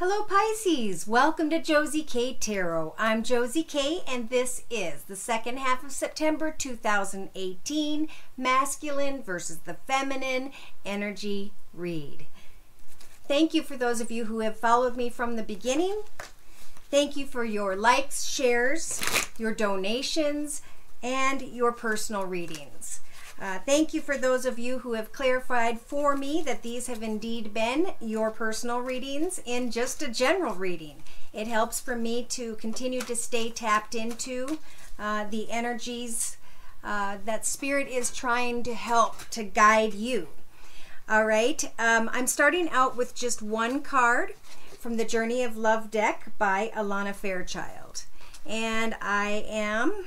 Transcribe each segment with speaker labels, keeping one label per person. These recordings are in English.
Speaker 1: Hello, Pisces. Welcome to Josie K Tarot. I'm Josie K, and this is the second half of September 2018 masculine versus the feminine energy read. Thank you for those of you who have followed me from the beginning. Thank you for your likes, shares, your donations, and your personal readings. Uh, thank you for those of you who have clarified for me that these have indeed been your personal readings in just a general reading. It helps for me to continue to stay tapped into uh, the energies uh, that Spirit is trying to help to guide you. All right, um, I'm starting out with just one card from the Journey of Love deck by Alana Fairchild. And I am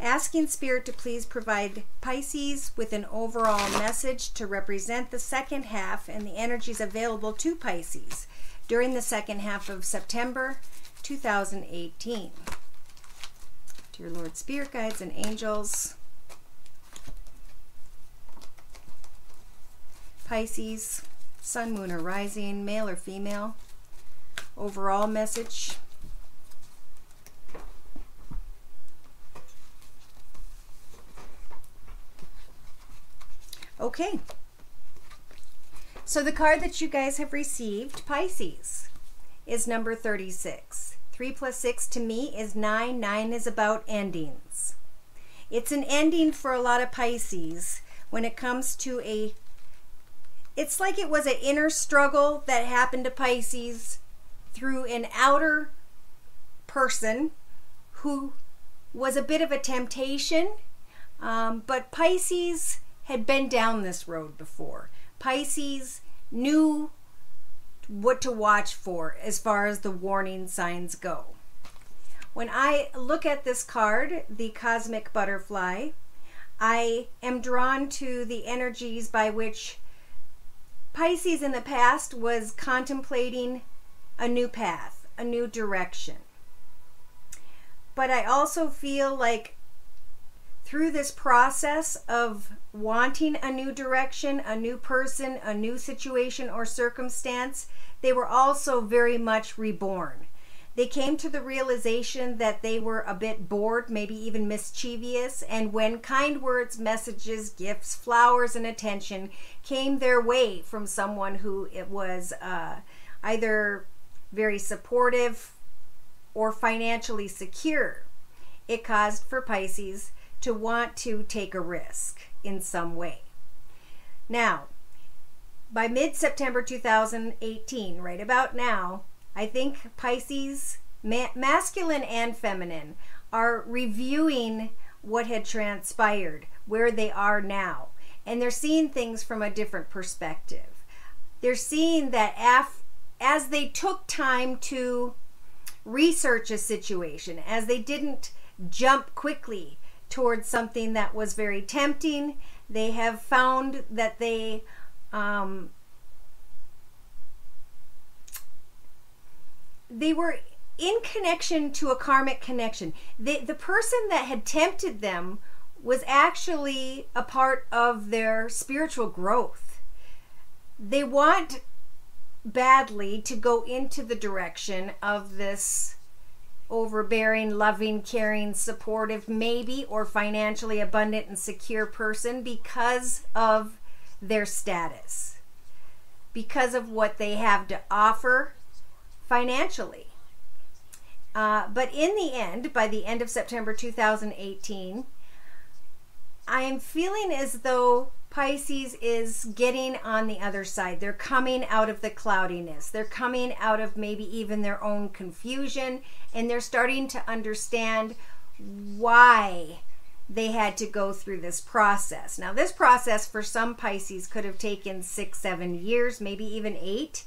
Speaker 1: asking Spirit to please provide Pisces with an overall message to represent the second half and the energies available to Pisces during the second half of September 2018. Dear Lord Spirit Guides and Angels, Pisces, Sun, Moon, or Rising, male or female, overall message Okay. So the card that you guys have received, Pisces, is number 36. 3 plus 6 to me is 9. 9 is about endings. It's an ending for a lot of Pisces when it comes to a it's like it was an inner struggle that happened to Pisces through an outer person who was a bit of a temptation. Um, but Pisces had been down this road before. Pisces knew what to watch for as far as the warning signs go. When I look at this card, the Cosmic Butterfly, I am drawn to the energies by which Pisces in the past was contemplating a new path, a new direction. But I also feel like through this process of wanting a new direction, a new person, a new situation or circumstance, they were also very much reborn. They came to the realization that they were a bit bored, maybe even mischievous, and when kind words, messages, gifts, flowers, and attention came their way from someone who it was uh, either very supportive or financially secure, it caused for Pisces to want to take a risk in some way. Now, by mid September 2018, right about now, I think Pisces, ma- masculine and feminine, are reviewing what had transpired, where they are now, and they're seeing things from a different perspective. They're seeing that af- as they took time to research a situation, as they didn't jump quickly towards something that was very tempting. They have found that they um, they were in connection to a karmic connection. The, the person that had tempted them was actually a part of their spiritual growth. They want badly to go into the direction of this overbearing, loving, caring, supportive, maybe, or financially abundant and secure person because of their status, because of what they have to offer financially. Uh, but in the end, by the end of September 2018, I am feeling as though Pisces is getting on the other side. They're coming out of the cloudiness. They're coming out of maybe even their own confusion and they're starting to understand why they had to go through this process. Now, this process for some Pisces could have taken six, seven years, maybe even eight.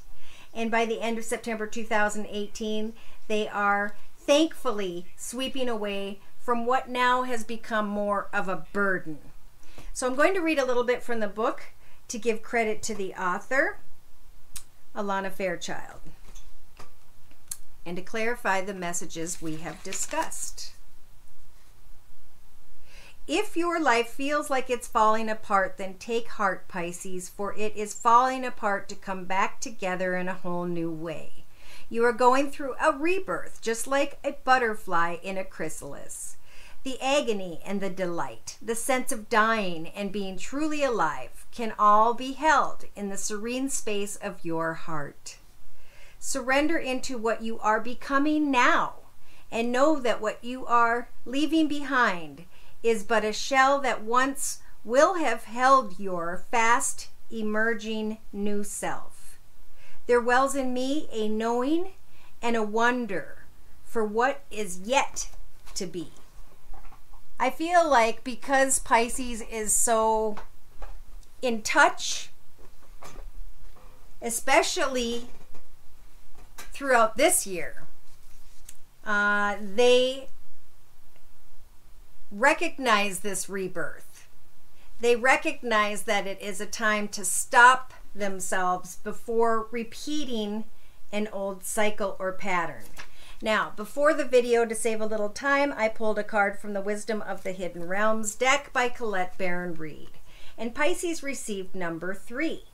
Speaker 1: And by the end of September 2018, they are thankfully sweeping away from what now has become more of a burden. So I'm going to read a little bit from the book to give credit to the author, Alana Fairchild, and to clarify the messages we have discussed. If your life feels like it's falling apart, then take heart, Pisces, for it is falling apart to come back together in a whole new way. You are going through a rebirth, just like a butterfly in a chrysalis. The agony and the delight, the sense of dying and being truly alive, can all be held in the serene space of your heart. Surrender into what you are becoming now and know that what you are leaving behind is but a shell that once will have held your fast emerging new self. There wells in me a knowing and a wonder for what is yet to be. I feel like because Pisces is so in touch, especially throughout this year, uh, they recognize this rebirth. They recognize that it is a time to stop themselves before repeating an old cycle or pattern. Now, before the video, to save a little time, I pulled a card from the Wisdom of the Hidden Realms deck by Colette Baron Reid. And Pisces received number three.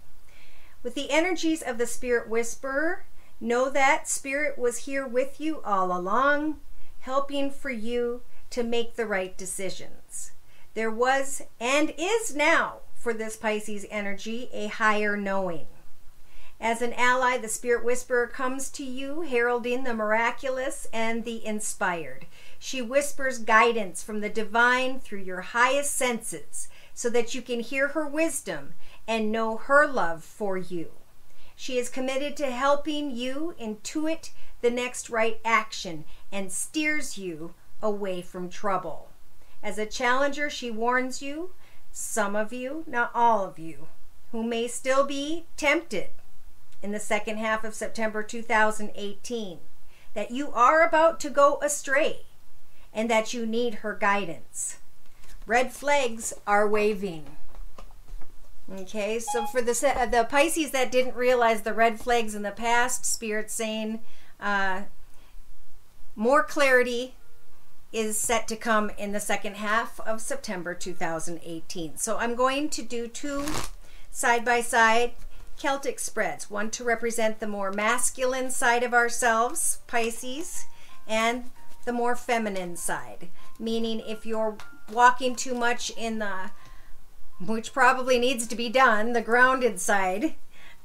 Speaker 1: With the energies of the Spirit Whisperer, Know that Spirit was here with you all along, helping for you to make the right decisions. There was and is now for this Pisces energy a higher knowing. As an ally, the Spirit Whisperer comes to you, heralding the miraculous and the inspired. She whispers guidance from the divine through your highest senses so that you can hear her wisdom and know her love for you. She is committed to helping you intuit the next right action and steers you away from trouble. As a challenger, she warns you, some of you, not all of you, who may still be tempted in the second half of September 2018, that you are about to go astray and that you need her guidance. Red flags are waving. Okay, so for the the Pisces that didn't realize the red flags in the past, Spirit saying uh, more clarity is set to come in the second half of September 2018. So I'm going to do two side by side Celtic spreads, one to represent the more masculine side of ourselves, Pisces, and the more feminine side, meaning if you're walking too much in the which probably needs to be done, the grounded side.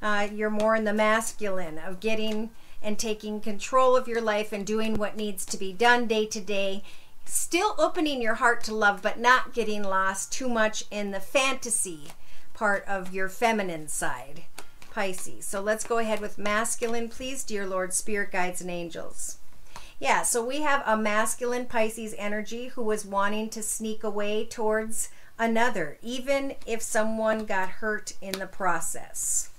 Speaker 1: Uh, you're more in the masculine of getting and taking control of your life and doing what needs to be done day to day. Still opening your heart to love, but not getting lost too much in the fantasy part of your feminine side, Pisces. So let's go ahead with masculine, please, dear Lord, spirit guides, and angels. Yeah, so we have a masculine Pisces energy who was wanting to sneak away towards another, even if someone got hurt in the process.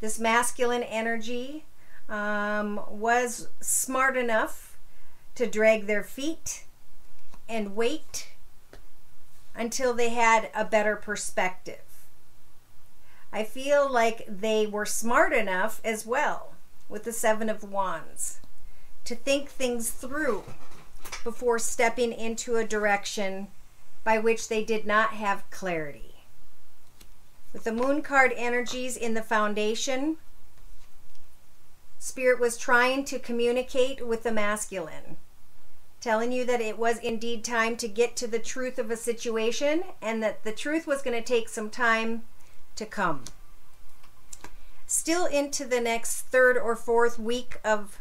Speaker 1: This masculine energy um, was smart enough to drag their feet and wait until they had a better perspective. I feel like they were smart enough as well with the Seven of Wands to think things through before stepping into a direction by which they did not have clarity. With the moon card energies in the foundation, Spirit was trying to communicate with the masculine, telling you that it was indeed time to get to the truth of a situation and that the truth was going to take some time to come. Still into the next third or fourth week of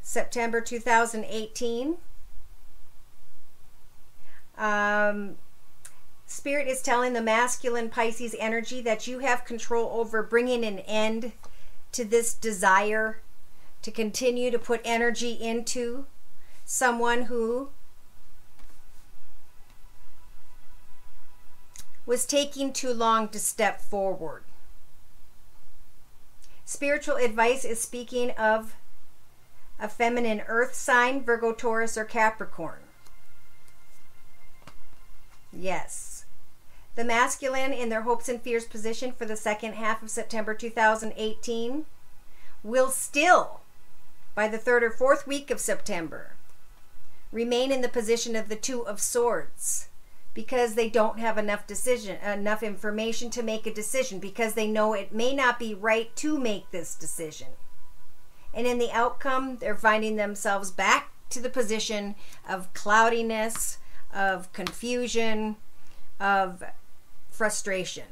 Speaker 1: September 2018 um, Spirit is telling the masculine Pisces energy that you have control over bringing an end to this desire to continue to put energy into someone who was taking too long to step forward. Spiritual advice is speaking of a feminine earth sign, Virgo, Taurus, or Capricorn. Yes. The masculine in their hopes and fears position for the second half of September 2018 will still, by the third or fourth week of September, remain in the position of the Two of Swords because they don't have enough decision enough information to make a decision because they know it may not be right to make this decision And in the outcome, they're finding themselves back to the position of cloudiness, of confusion, of frustration.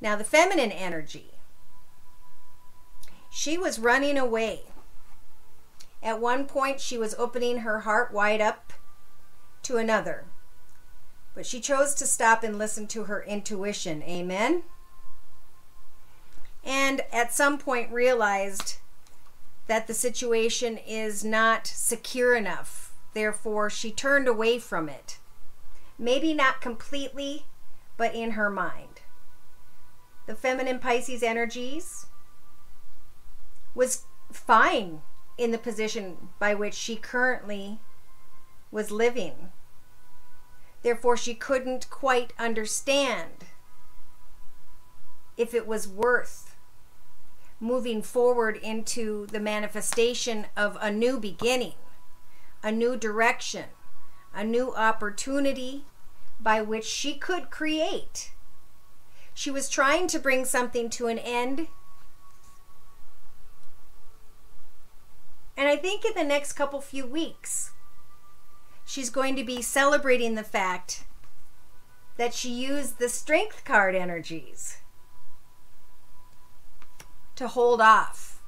Speaker 1: Now, the feminine energy, she was running away. At one point, she was opening her heart wide up to another. But she chose to stop and listen to her intuition. Amen. And at some point realized that the situation is not secure enough. Therefore, she turned away from it. Maybe not completely, but in her mind. The feminine Pisces energies was fine in the position by which she currently was living. Therefore, she couldn't quite understand if it was worth moving forward into the manifestation of a new beginning, a new direction, a new opportunity by which she could create. She was trying to bring something to an end. And I think in the next couple few weeks, she's going to be celebrating the fact that she used the strength card energies to hold off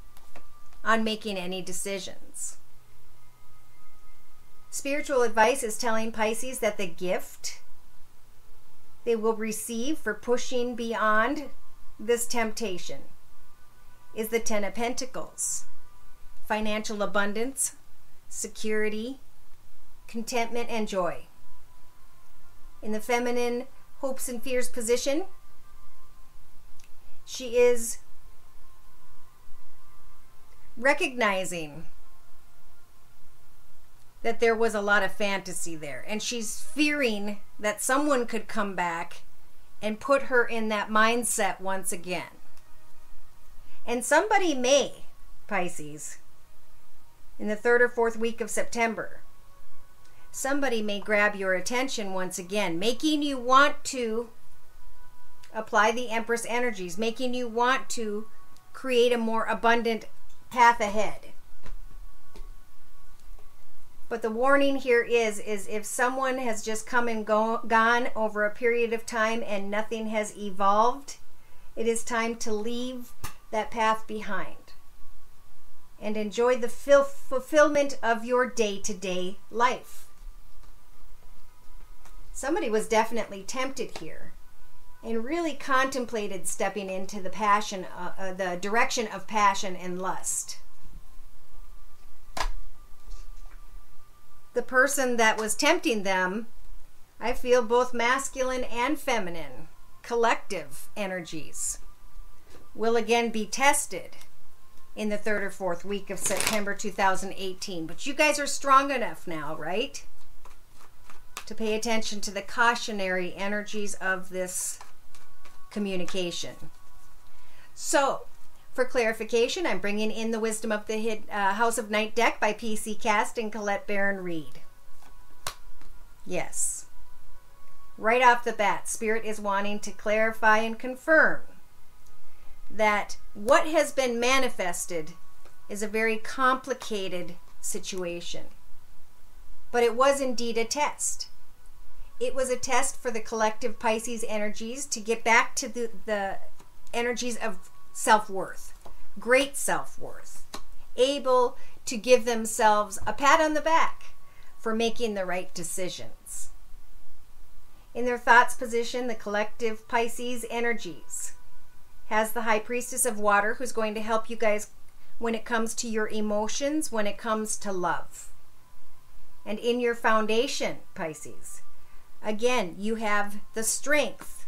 Speaker 1: on making any decisions. Spiritual advice is telling Pisces that the gift they will receive for pushing beyond this temptation is the Ten of Pentacles financial abundance, security, contentment, and joy. In the feminine hopes and fears position, she is recognizing that there was a lot of fantasy there. And she's fearing that someone could come back and put her in that mindset once again. And somebody may, Pisces, in the third or fourth week of September, somebody may grab your attention once again, making you want to apply the Empress energies, making you want to create a more abundant path ahead. But the warning here is is if someone has just come and go, gone over a period of time and nothing has evolved, it is time to leave that path behind and enjoy the fil- fulfillment of your day-to-day life. Somebody was definitely tempted here and really contemplated stepping into the passion uh, uh, the direction of passion and lust. the person that was tempting them, I feel both masculine and feminine, collective energies, will again be tested in the third or fourth week of September 2018. But you guys are strong enough now, right? To pay attention to the cautionary energies of this communication. So, for clarification, I'm bringing in the Wisdom of the Hid, uh, House of Night deck by PC Cast and Colette Baron Reid. Yes. Right off the bat, Spirit is wanting to clarify and confirm that what has been manifested is a very complicated situation. But it was indeed a test. It was a test for the collective Pisces energies to get back to the, the energies of self worth, great self worth, able to give themselves a pat on the back for making the right decisions. In their thoughts position, the collective Pisces energies has the high priestess of water who's going to help you guys when it comes to your emotions, when it comes to love. And in your foundation, Pisces, again, you have the strength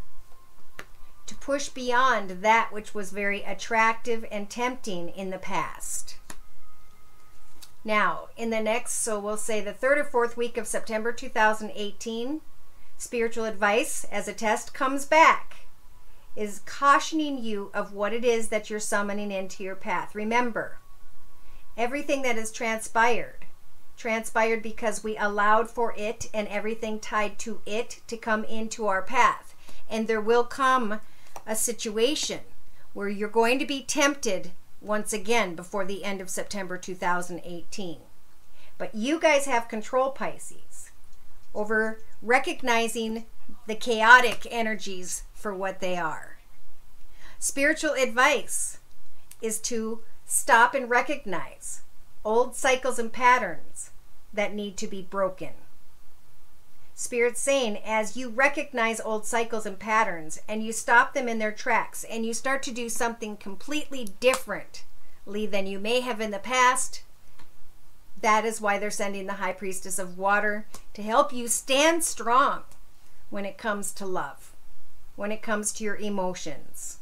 Speaker 1: to push beyond that which was very attractive and tempting in the past. Now, in the next, so we'll say the third or fourth week of September 2018, spiritual advice as a test comes back, is cautioning you of what it is that you're summoning into your path. Remember, everything that has transpired, transpired because we allowed for it and everything tied to it to come into our path. And there will come a situation where you're going to be tempted once again before the end of September 2018. But you guys have control, Pisces, over recognizing the chaotic energies for what they are. Spiritual advice is to stop and recognize old cycles and patterns that need to be broken. Spirit saying, as you recognize old cycles and patterns and you stop them in their tracks and you start to do something completely differently than you may have in the past, that is why they're sending the High Priestess of Water to help you stand strong when it comes to love, when it comes to your emotions.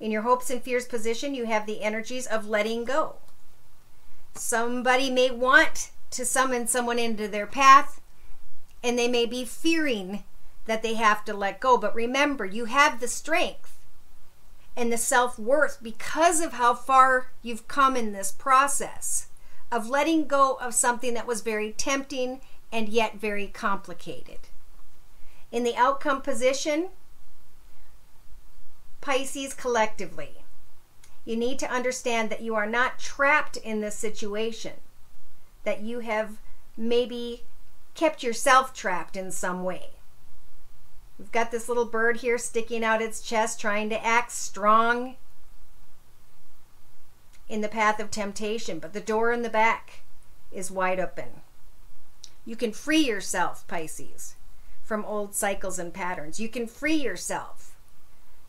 Speaker 1: In your hopes and fears position, you have the energies of letting go. Somebody may want to summon someone into their path and they may be fearing that they have to let go. But remember, you have the strength and the self worth because of how far you've come in this process of letting go of something that was very tempting and yet very complicated. In the outcome position, Pisces collectively. You need to understand that you are not trapped in this situation, that you have maybe kept yourself trapped in some way. We've got this little bird here sticking out its chest, trying to act strong in the path of temptation, but the door in the back is wide open. You can free yourself, Pisces, from old cycles and patterns. You can free yourself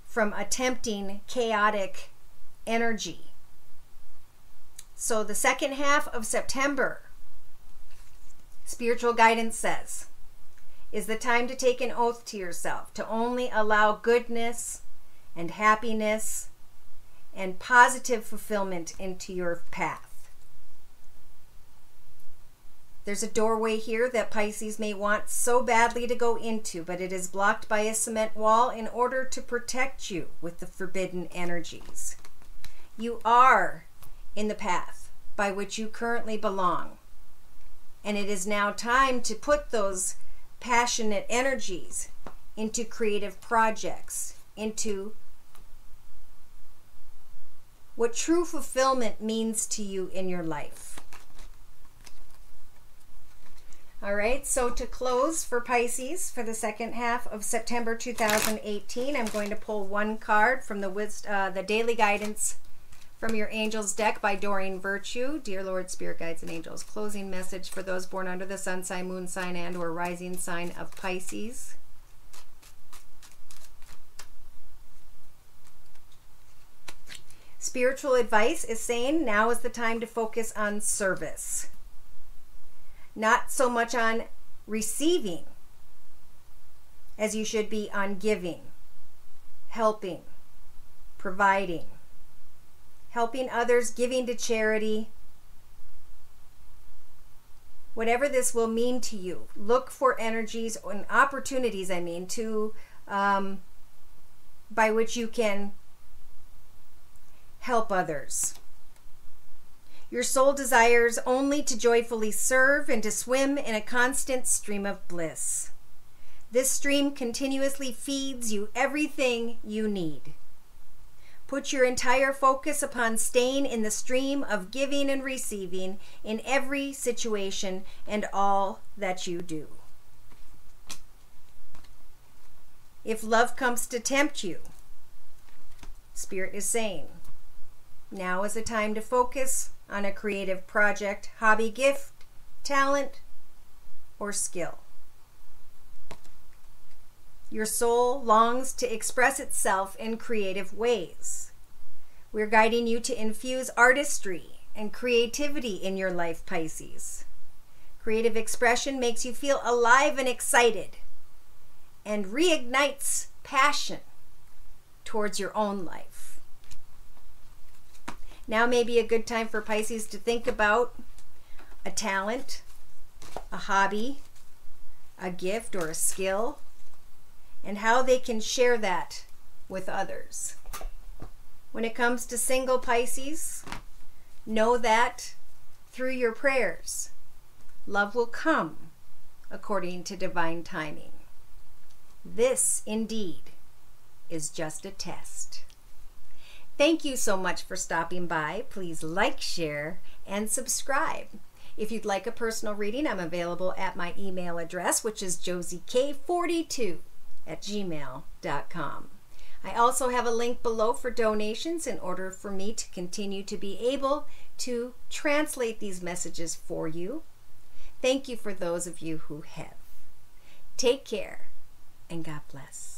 Speaker 1: from attempting chaotic energy. So, the second half of September, spiritual guidance says, is the time to take an oath to yourself to only allow goodness and happiness and positive fulfillment into your path. There's a doorway here that Pisces may want so badly to go into, but it is blocked by a cement wall in order to protect you with the forbidden energies. You are in the path by which you currently belong. And it is now time to put those passionate energies into creative projects, into what true fulfillment means to you in your life. All right, so to close for Pisces for the second half of September 2018, I'm going to pull one card from the uh, the daily guidance from your angels deck by Doreen Virtue. Dear Lord, Spirit Guides and Angels, closing message for those born under the sun sign, moon sign, and or rising sign of Pisces. Spiritual advice is saying now is the time to focus on service not so much on receiving as you should be on giving, helping, providing, helping others, giving to charity. Whatever this will mean to you, look for energies and opportunities, I mean, to um, by which you can help others. Your soul desires only to joyfully serve and to swim in a constant stream of bliss. This stream continuously feeds you everything you need. Put your entire focus upon staying in the stream of giving and receiving in every situation and all that you do. If love comes to tempt you, Spirit is saying, now is the time to focus on a creative project, hobby, gift, talent, or skill. Your soul longs to express itself in creative ways. We're guiding you to infuse artistry and creativity in your life, Pisces. Creative expression makes you feel alive and excited and reignites passion towards your own life. Now may be a good time for Pisces to think about a talent, a hobby, a gift, or a skill, and how they can share that with others. When it comes to single Pisces, know that through your prayers, love will come according to divine timing. This, indeed, is just a test. Thank you so much for stopping by. Please like, share, and subscribe. If you'd like a personal reading, I'm available at my email address, which is josiek42 at gmail.com. I also have a link below for donations in order for me to continue to be able to translate these messages for you. Thank you for those of you who have. Take care and God bless.